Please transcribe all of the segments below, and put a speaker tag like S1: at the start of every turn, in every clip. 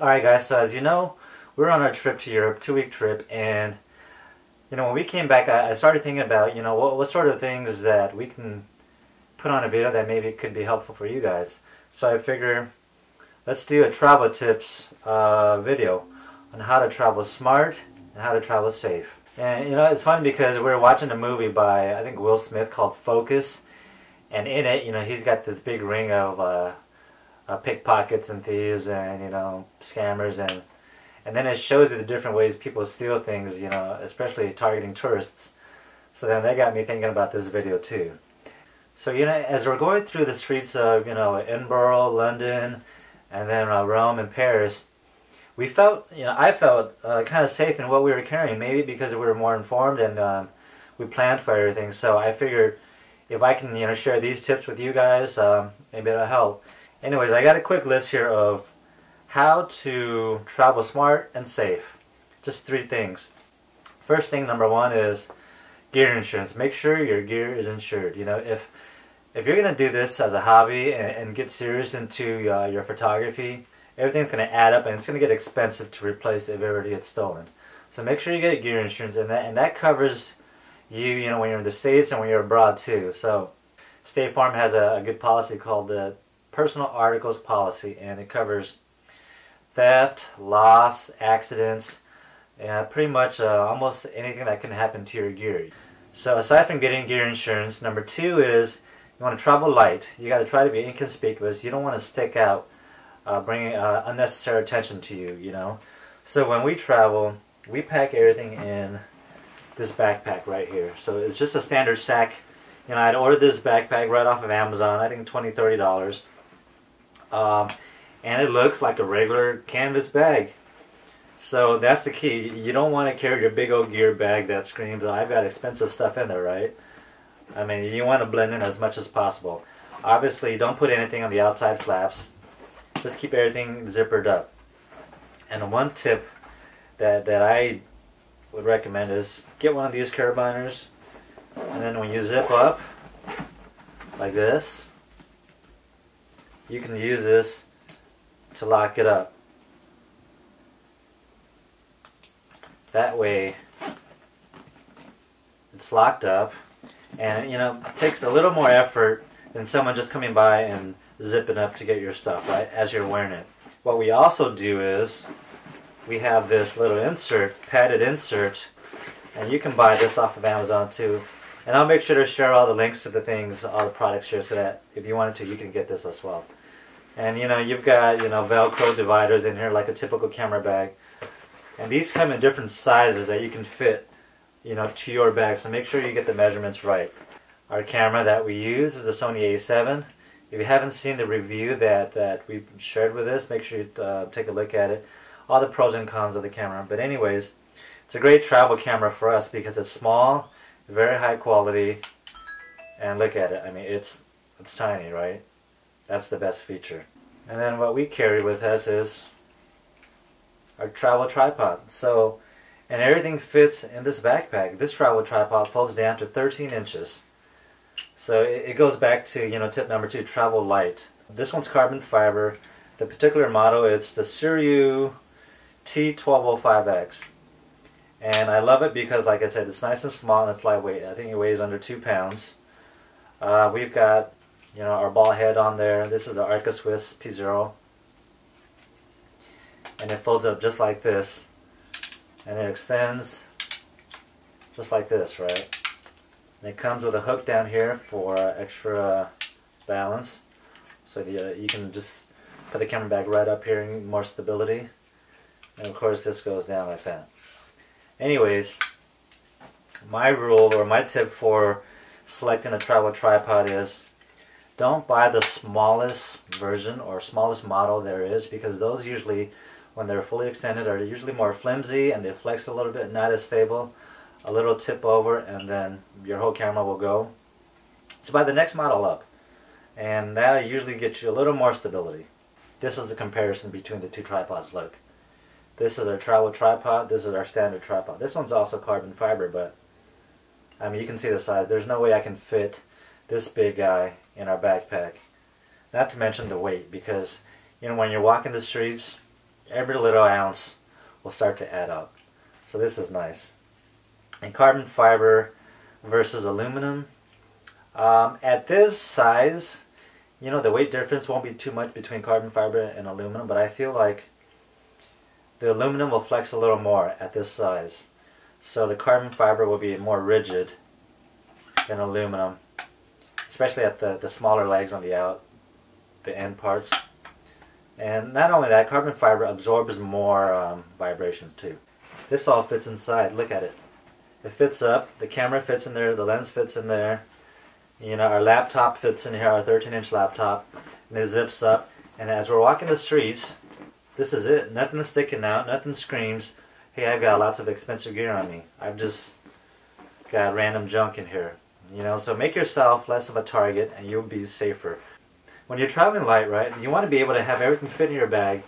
S1: Alright guys, so as you know, we are on our trip to Europe, two week trip, and you know, when we came back, I, I started thinking about, you know, what, what sort of things that we can put on a video that maybe could be helpful for you guys. So I figure, let's do a travel tips uh, video on how to travel smart and how to travel safe. And you know, it's fun because we're watching a movie by, I think, Will Smith called Focus, and in it, you know, he's got this big ring of uh, uh, pickpockets and thieves and you know scammers. And and then it shows you the different ways people steal things you know especially targeting tourists. So then that got me thinking about this video too. So you know as we're going through the streets of you know Edinburgh London and then uh, Rome and Paris we felt you know I felt uh, kind of safe in what we were carrying. Maybe because we were more informed and um, we planned for everything. So I figured if I can you know share these tips with you guys um, maybe it'll help Anyways, I got a quick list here of how to travel smart and safe. Just three things. First thing, number one, is gear insurance. Make sure your gear is insured. You know, if if you're gonna do this as a hobby and, and get serious into uh, your photography, everything's gonna add up and it's gonna get expensive to replace if it already gets stolen. So make sure you get gear insurance, and that and that covers you. You know, when you're in the states and when you're abroad too. So State Farm has a, a good policy called the personal articles policy, and it covers theft, loss, accidents, and pretty much uh, almost anything that can happen to your gear. So aside from getting gear insurance, number two is you want to travel light. You got to try to be inconspicuous. You don't want to stick out, uh, bringing uh, unnecessary attention to you. You know. So when we travel, we pack everything in this backpack right here. So it's just a standard sack. You know, I'd ordered this backpack right off of Amazon. I think twenty, thirty dollars. Um, and it looks like a regular canvas bag. So that's the key. You don't want to carry your big old gear bag that screams, I've got expensive stuff in there, right? I mean, you want to blend in as much as possible. Obviously, don't put anything on the outside flaps. Just keep everything zippered up. And one tip that, that I would recommend is get one of these carabiners. And then when you zip up, like this, you can use this to lock it up. That way it's locked up and you know it takes a little more effort than someone just coming by and zipping up to get your stuff right as you're wearing it. What we also do is we have this little insert, padded insert, and you can buy this off of Amazon too. And I'll make sure to share all the links to the things, all the products here, so that if you wanted to, you can get this as well. And you know, you've got, you know, Velcro dividers in here like a typical camera bag. And these come in different sizes that you can fit, you know, to your bag. So make sure you get the measurements right. Our camera that we use is the Sony a7. If you haven't seen the review that, that we shared with us, make sure you uh, take a look at it. All the pros and cons of the camera. But anyways, it's a great travel camera for us because it's small, very high quality, and look at it. I mean, it's it's tiny, right? That's the best feature. And then what we carry with us is our travel tripod. So, and everything fits in this backpack. This travel tripod folds down to 13 inches. So it, it goes back to, you know, tip number two, travel light. This one's carbon fiber. The particular model, it's the Sirui T1205X. And I love it because, like I said, it's nice and small and it's lightweight. I think it weighs under two pounds. Uh, we've got you know, our ball head on there. This is the Arca Swiss P0. And it folds up just like this. And it extends just like this, right? And it comes with a hook down here for extra balance. So the, uh, you can just put the camera back right up here and more stability. And of course this goes down like that. Anyways, my rule or my tip for selecting a travel tripod is don't buy the smallest version or smallest model there is because those usually, when they're fully extended, are usually more flimsy and they flex a little bit, not as stable. A little tip over and then your whole camera will go. So buy the next model up and that usually gets you a little more stability. This is the comparison between the two tripods. Look, this is our travel tripod, this is our standard tripod. This one's also carbon fiber, but I mean you can see the size. There's no way I can fit this big guy in our backpack. Not to mention the weight, because you know when you're walking the streets, every little ounce will start to add up. So this is nice. And carbon fiber versus aluminum. Um, at this size, you know, the weight difference won't be too much between carbon fiber and aluminum, but I feel like the aluminum will flex a little more at this size. So the carbon fiber will be more rigid than aluminum, especially at the, the smaller legs on the out, the end parts. And not only that, carbon fiber absorbs more um, vibrations too. This all fits inside, look at it. It fits up, the camera fits in there, the lens fits in there. You know, our laptop fits in here, our 13 inch laptop, and it zips up. And as we're walking the streets, this is it. Nothing's sticking out, nothing screams, hey, I've got lots of expensive gear on me. I've just got random junk in here. You know, so make yourself less of a target and you'll be safer. When you're traveling light, right, you want to be able to have everything fit in your bag.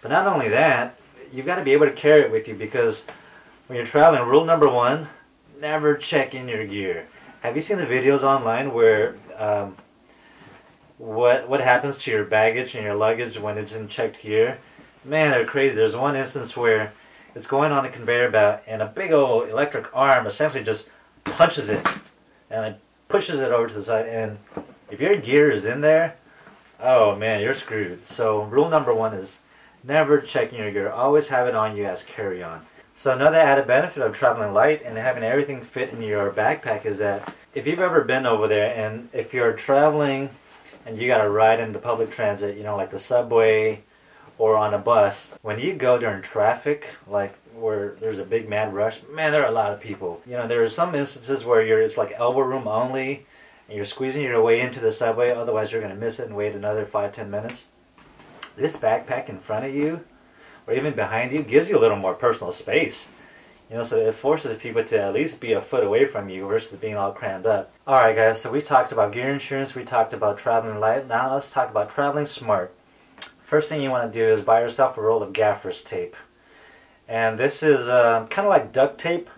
S1: But not only that, you've got to be able to carry it with you because when you're traveling, rule number one, never check in your gear. Have you seen the videos online where um, what what happens to your baggage and your luggage when it's in checked gear? Man, they're crazy. There's one instance where it's going on the conveyor belt and a big old electric arm essentially just punches it and it pushes it over to the side and if your gear is in there, oh man, you're screwed. So rule number one is never checking your gear. Always have it on you as carry-on. So another added benefit of traveling light and having everything fit in your backpack is that if you've ever been over there and if you're traveling and you got to ride in the public transit, you know, like the subway or on a bus, when you go during traffic, like where there's a big mad rush, man, there are a lot of people. You know, there are some instances where you're it's like elbow room only, and you're squeezing your way into the subway. Otherwise, you're going to miss it and wait another five ten minutes. This backpack in front of you, or even behind you, gives you a little more personal space. You know, so it forces people to at least be a foot away from you versus being all crammed up. Alright guys, so we talked about gear insurance, we talked about traveling light, now let's talk about traveling smart. First thing you want to do is buy yourself a roll of gaffer's tape. And this is uh, kind of like duct tape,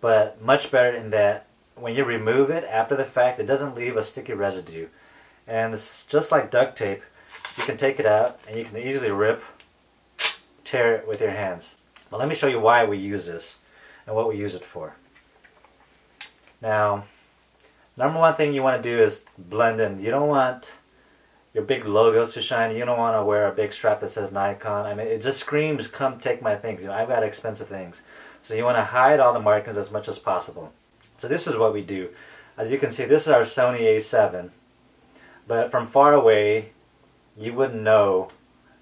S1: but much better in that when you remove it after the fact, it doesn't leave a sticky residue. And it's just like duct tape. You can take it out and you can easily rip, tear it with your hands. But let me show you why we use this and what we use it for. Now, number one thing you want to do is blend in. You don't want your big logos to shine. You don't want to wear a big strap that says Nikon. I mean, it just screams, come take my things. You know, I've got expensive things. So you want to hide all the markings as much as possible. So this is what we do. As you can see, this is our Sony a7. But from far away, you wouldn't know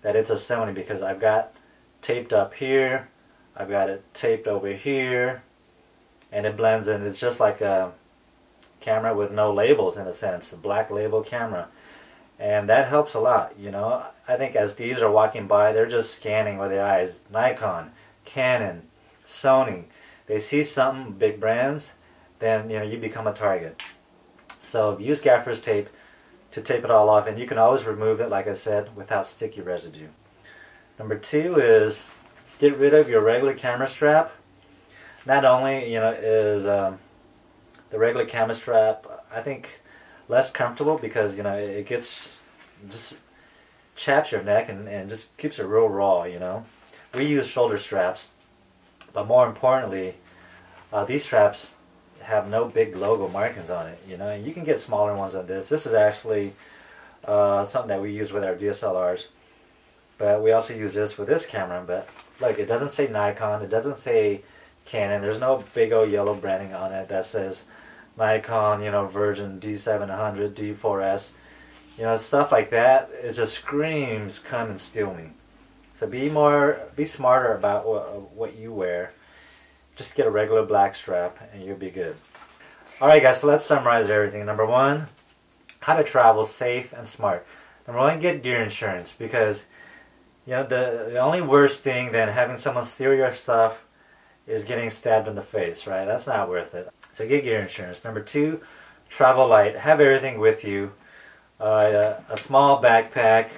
S1: that it's a Sony because I've got taped up here. I've got it taped over here. And it blends in. It's just like a camera with no labels in a sense. A black label camera and that helps a lot you know? I think as thieves are walking by they're just scanning with their eyes. Nikon canon sony. They see something big brands then you know you become a target. So use gaffer's tape to tape it all off and you can always remove it like i said without sticky residue. Number two is get rid of your regular camera strap. Not only you know is um, the regular camera strap i think less comfortable because you know it gets just chaps your neck and, and just keeps it real raw you know? We use shoulder straps but more importantly uh, these straps have no big logo markings on it you know? And you can get smaller ones than this. This is actually uh, something that we use with our DSLRs but we also use this with this camera but look it doesn't say Nikon it doesn't say Canon there's no big old yellow branding on it that says Nikon, you know, Virgin D700, D4S, you know, stuff like that. It just screams, come and steal me. So be more, be smarter about what, what you wear. Just get a regular black strap and you'll be good. Alright guys, so let's summarize everything. Number one, how to travel safe and smart. Number one, get gear insurance because you know the, the only worst thing than having someone steal your stuff is getting stabbed in the face, right? That's not worth it. So get gear insurance. Number two, travel light. Have everything with you. Uh, a, small backpack,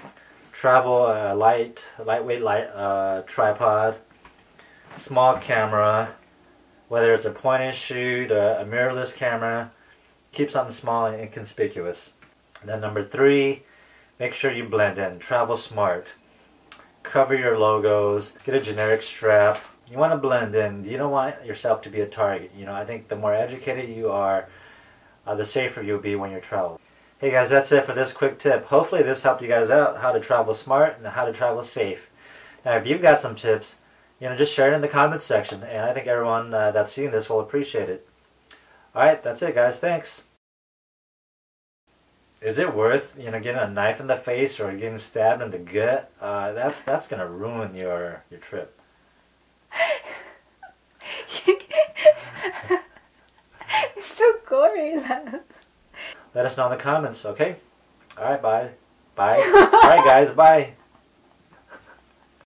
S1: travel a light, lightweight light uh, tripod, small camera, whether it's a point and shoot, a, a mirrorless camera, keep something small and inconspicuous. And then number three, make sure you blend in. Travel smart. cover your logos, get a generic strap. You want to blend in. You don't want yourself to be a target. You know, I think the more educated you are, uh, the safer you'll be when you're traveling. Hey guys, that's it for this quick tip. Hopefully this helped you guys out how to travel smart and how to travel safe. Now if you've got some tips, you know, just share it in the comments section and I think everyone uh, that's seeing this will appreciate it. Alright, that's it guys. Thanks. Is it worth, you know, getting a knife in the face or getting stabbed in the gut? Uh, that's that's gonna ruin your your trip.
S2: Gory.
S1: Let us know in the comments, okay? Alright, bye. Bye. Alright guys, bye.